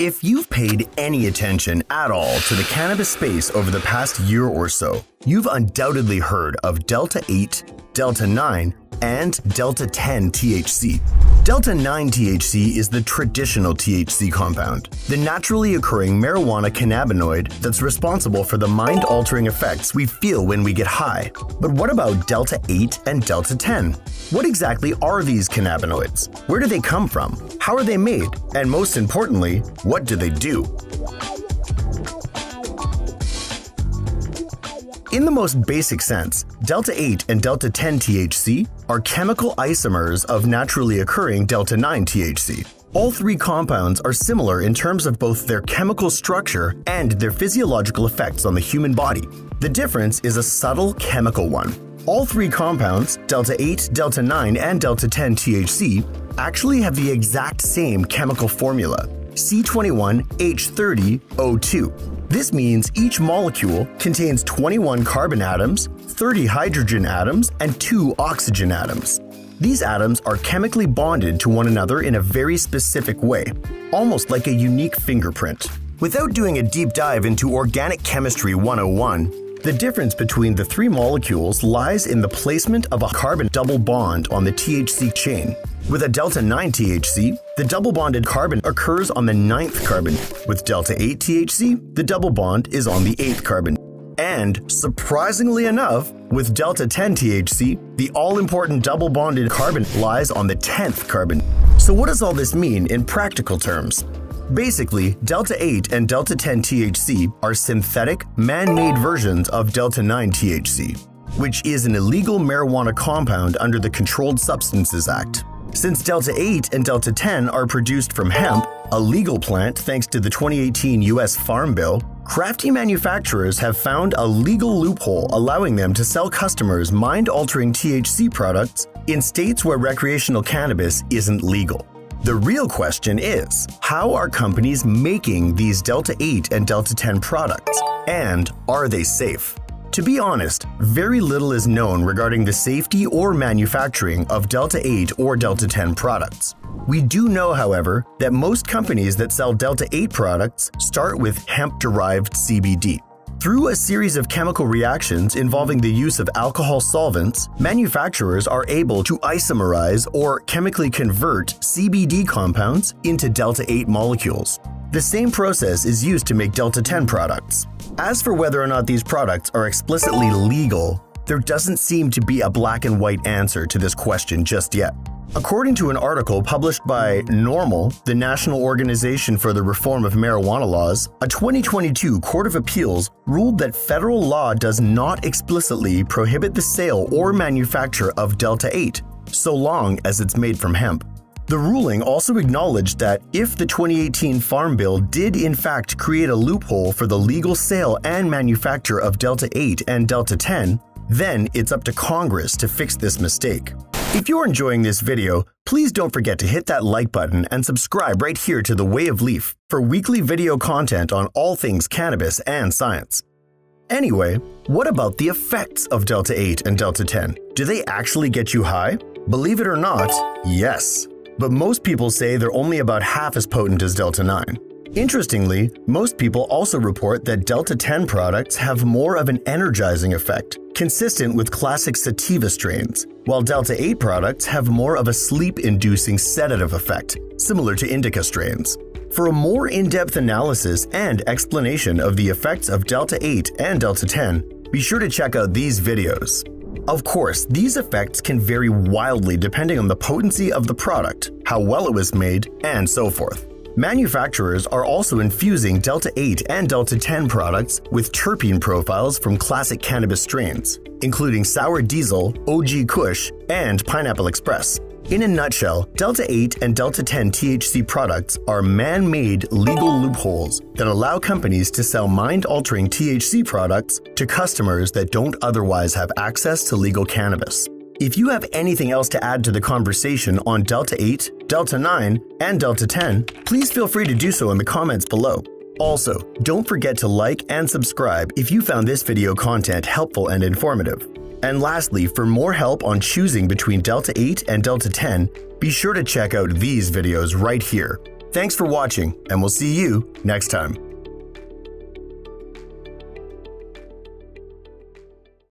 If you've paid any attention at all to the cannabis space over the past year or so, you've undoubtedly heard of Delta 8, Delta 9, and Delta 10 THC. Delta 9 THC is the traditional THC compound, the naturally occurring marijuana cannabinoid that's responsible for the mind altering effects we feel when we get high. But what about Delta 8 and Delta 10? What exactly are these cannabinoids? Where do they come from? How are they made? And most importantly, what do they do? In the most basic sense, delta 8 and delta 10 THC are chemical isomers of naturally occurring delta 9 THC. All three compounds are similar in terms of both their chemical structure and their physiological effects on the human body. The difference is a subtle chemical one. All three compounds, delta 8, delta 9, and delta 10 THC, actually have the exact same chemical formula, C21H30O2. This means each molecule contains 21 carbon atoms, 30 hydrogen atoms, and 2 oxygen atoms. These atoms are chemically bonded to one another in a very specific way, almost like a unique fingerprint. Without doing a deep dive into Organic Chemistry 101, the difference between the three molecules lies in the placement of a carbon double bond on the THC chain. With a delta 9 THC, the double bonded carbon occurs on the ninth carbon. With delta 8 THC, the double bond is on the eighth carbon. And, surprisingly enough, with delta 10 THC, the all important double bonded carbon lies on the 10th carbon. So, what does all this mean in practical terms? Basically, delta 8 and delta 10 THC are synthetic, man made versions of delta 9 THC, which is an illegal marijuana compound under the Controlled Substances Act. Since Delta 8 and Delta 10 are produced from hemp, a legal plant thanks to the 2018 US Farm Bill, crafty manufacturers have found a legal loophole allowing them to sell customers mind altering THC products in states where recreational cannabis isn't legal. The real question is how are companies making these Delta 8 and Delta 10 products? And are they safe? To be honest, very little is known regarding the safety or manufacturing of Delta 8 or Delta 10 products. We do know, however, that most companies that sell Delta 8 products start with hemp derived CBD. Through a series of chemical reactions involving the use of alcohol solvents, manufacturers are able to isomerize or chemically convert CBD compounds into Delta 8 molecules. The same process is used to make Delta 10 products. As for whether or not these products are explicitly legal, there doesn't seem to be a black and white answer to this question just yet. According to an article published by NORML, the National Organization for the Reform of Marijuana Laws, a 2022 Court of Appeals ruled that federal law does not explicitly prohibit the sale or manufacture of Delta 8, so long as it's made from hemp. The ruling also acknowledged that if the 2018 Farm Bill did in fact create a loophole for the legal sale and manufacture of Delta 8 and Delta 10, then it's up to Congress to fix this mistake. If you're enjoying this video, please don't forget to hit that like button and subscribe right here to The Way of Leaf for weekly video content on all things cannabis and science. Anyway, what about the effects of Delta 8 and Delta 10? Do they actually get you high? Believe it or not, yes but most people say they're only about half as potent as Delta 9. Interestingly, most people also report that Delta 10 products have more of an energizing effect, consistent with classic sativa strains, while Delta 8 products have more of a sleep inducing sedative effect, similar to indica strains. For a more in depth analysis and explanation of the effects of Delta 8 and Delta 10, be sure to check out these videos. Of course, these effects can vary wildly depending on the potency of the product, how well it was made, and so forth. Manufacturers are also infusing Delta 8 and Delta 10 products with terpene profiles from classic cannabis strains, including Sour Diesel, OG Kush, and Pineapple Express. In a nutshell, Delta 8 and Delta 10 THC products are man made legal loopholes that allow companies to sell mind altering THC products to customers that don't otherwise have access to legal cannabis. If you have anything else to add to the conversation on Delta 8, Delta 9, and Delta 10, please feel free to do so in the comments below. Also, don't forget to like and subscribe if you found this video content helpful and informative. And lastly, for more help on choosing between Delta 8 and Delta 10, be sure to check out these videos right here. Thanks for watching, and we'll see you next time.